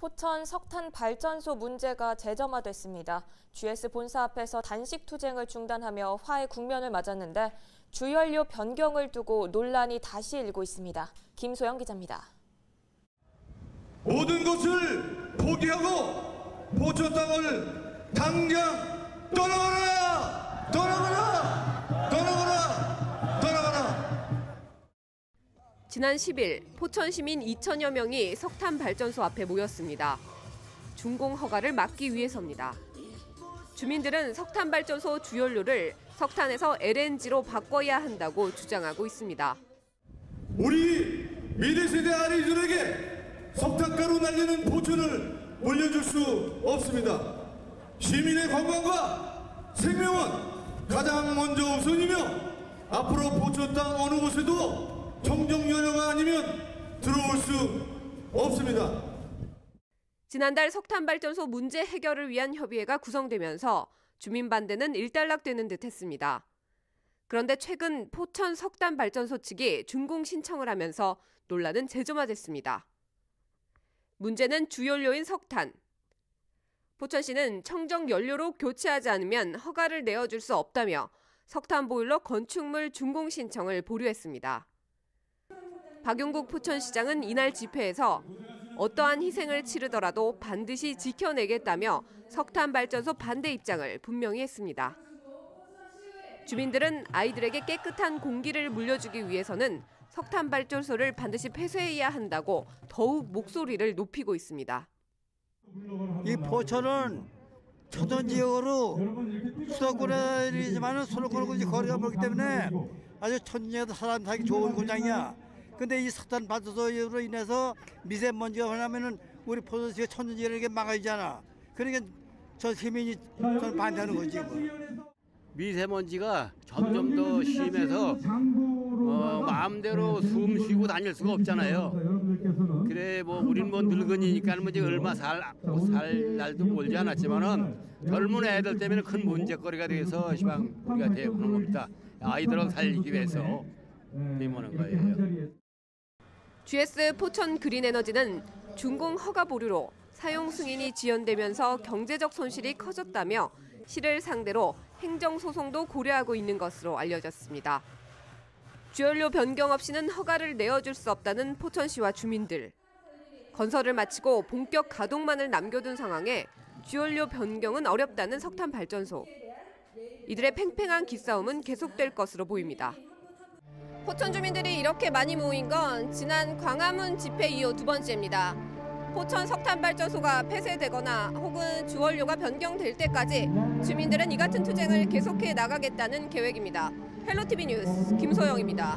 포천 석탄 발전소 문제가 재점화됐습니다. GS 본사 앞에서 단식 투쟁을 중단하며 화해 국면을 맞았는데 주연료 변경을 두고 논란이 다시 일고 있습니다. 김소영 기자입니다. 모든 것을 포기하고 포천 땅을 당장 떠나가라! 떠나가라! 지난 10일 포천 시민 2천여 명이 석탄 발전소 앞에 모였습니다. 준공 허가를 막기 위해서입니다. 주민들은 석탄 발전소 주연료를 석탄에서 LNG로 바꿔야 한다고 주장하고 있습니다. 우리 미래 세대 아이들에게 석탄가루 날리는 포천을 물려줄 수 없습니다. 시민의 건강과 생명은 가장 먼저 우선이며 앞으로 포천 땅 어느 곳에도 연료가 아니면 들어올 수 없습니다. 지난달 석탄 발전소 문제 해결을 위한 협의회가 구성되면서 주민 반대는 일단락되는 듯했습니다. 그런데 최근 포천 석탄 발전소 측이 준공 신청을 하면서 논란은 재점화됐습니다. 문제는 주연료인 석탄. 포천시는 청정 연료로 교체하지 않으면 허가를 내어줄 수 없다며 석탄 보일러 건축물 준공 신청을 보류했습니다. 박용국 포천시장은 이날 집회에서 어떠한 희생을 치르더라도 반드시 지켜내겠다며 석탄 발전소 반대 입장을 분명히 했습니다. 주민들은 아이들에게 깨끗한 공기를 물려주기 위해서는 석탄 발전소를 반드시 폐쇄해야 한다고 더욱 목소리를 높이고 있습니다. 이 포천은 초전 지역으로 수도권이지만 이제 거리가 멀기 때문에 아주 천지에도 사람 살기 좋은 곳장이야. 근데 이 석탄 발전소로 인해서 미세먼지가 나면은 우리 포천시가 천지를 막아주잖아. 그러니까 저 시민이 저는 반대하는 거지 뭐. 미세먼지가 점점 더 심해서 어, 마음대로 숨 쉬고 다닐 수가 없잖아요. 그래 뭐 우리는 뭐 늙은이니까 뭐 이제 얼마 살, 살 날도 멀지 않았지만은 젊은 애들 때문에 큰 문제거리가 돼서 시방 우리가 대꾸는 겁니다. 아이들을 살리기 위해서 대모하는 거예요. GS 포천 그린에너지는 준공 허가 보류로 사용 승인이 지연되면서 경제적 손실이 커졌다며 시를 상대로 행정 소송도 고려하고 있는 것으로 알려졌습니다. 주연료 변경 없이는 허가를 내어줄 수 없다는 포천시와 주민들. 건설을 마치고 본격 가동만을 남겨둔 상황에 주연료 변경은 어렵다는 석탄 발전소. 이들의 팽팽한 기싸움은 계속될 것으로 보입니다. 포천 주민들이 이렇게 많이 모인 건 지난 광화문 집회 이후 두 번째입니다. 포천 석탄 발전소가 폐쇄되거나 혹은 주원료가 변경될 때까지 주민들은 이 같은 투쟁을 계속해 나가겠다는 계획입니다. 헬로티비 뉴스 김소영입니다.